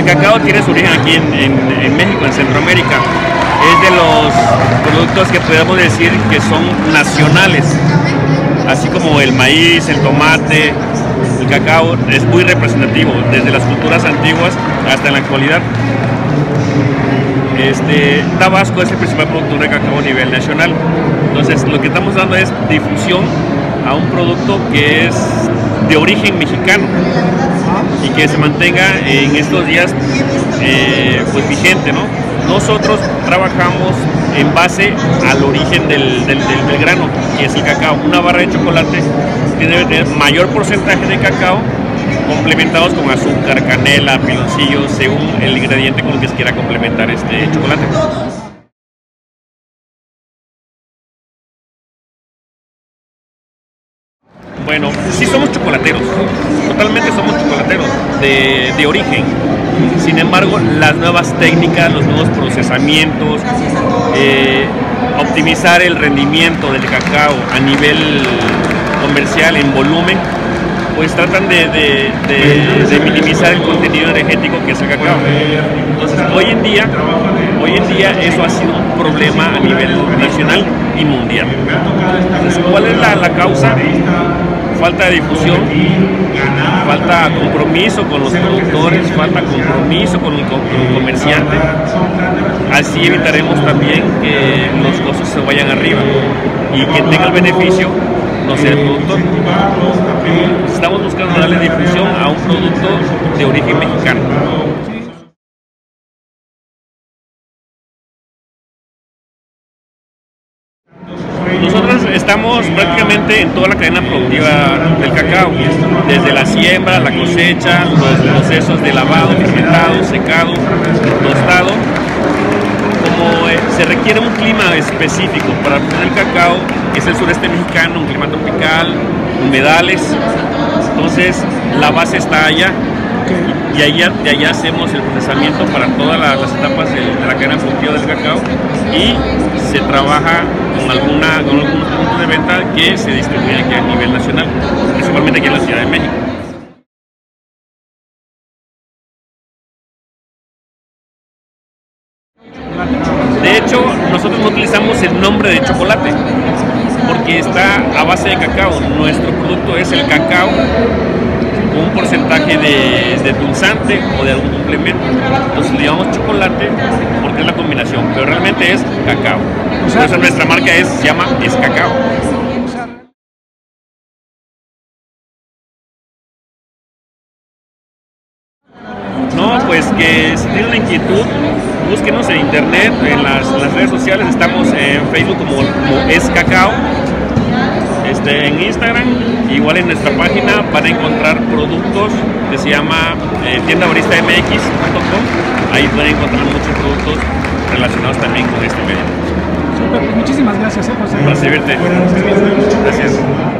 el cacao tiene su origen aquí en, México, en Centroamérica. Es de los productos que podemos decir que son nacionales, así como el maíz, el tomate, el cacao, es muy representativo, desde las culturas antiguas hasta la actualidad. Este, Tabasco es el principal productor de cacao a nivel nacional. Entonces, lo que estamos dando es difusión a un producto que es de origen mexicano y que se mantenga en estos días eh, pues vigente, ¿no? Nosotros trabajamos en base al origen del, del, grano, que es el cacao. Una barra de chocolate tiene tener mayor porcentaje de cacao complementados con azúcar, canela, piloncillos, según el ingrediente con el que se quiera complementar este chocolate. Sí somos chocolateros, totalmente somos chocolateros de, origen. Sin embargo, las nuevas técnicas, los nuevos procesamientos, eh, optimizar el rendimiento del cacao a nivel comercial en volumen, pues tratan de, minimizar el contenido energético que es el cacao. Entonces, hoy en día, hoy en día eso ha sido un problema a nivel nacional y mundial. ¿cuál es la, la causa? Falta de difusión, falta compromiso con los productores, falta compromiso con el, comerciante. Así evitaremos también que los costos se vayan arriba y que tenga el beneficio no sea el productor. Estamos buscando darle difusión a un producto de origen mexicano. Nosotros estamos prácticamente en toda la cadena productiva del cacao, desde la siembra, la cosecha, los procesos de lavado, fermentado, secado, tostado. Como eh, se requiere un clima específico para producir el cacao, es el sureste mexicano, un clima tropical, humedales, entonces la base está allá. Y allá, de allá hacemos el procesamiento para todas las, etapas de, la cadena productiva del cacao. Y se trabaja con, alguna, con de venta que se distribuyen aquí a nivel nacional, principalmente aquí en la Ciudad de México. De hecho, nosotros no utilizamos el nombre de chocolate porque está a base de cacao. Nuestro producto es el cacao porcentaje de, dulzante o de algún complemento. Entonces le llamamos chocolate porque es la combinación, pero realmente es cacao. Entonces nuestra marca es, se llama Es Cacao. No, pues que si tienen una inquietud, búsquenos en internet, en las, redes sociales, estamos en Facebook como, como Es Cacao este, en Instagram, igual en nuestra página van a encontrar productos que se llama eh, tiendabaristamx.com. Ahí pueden encontrar muchos productos relacionados también con este medio. Super, pues muchísimas gracias, eh, José. Gracias.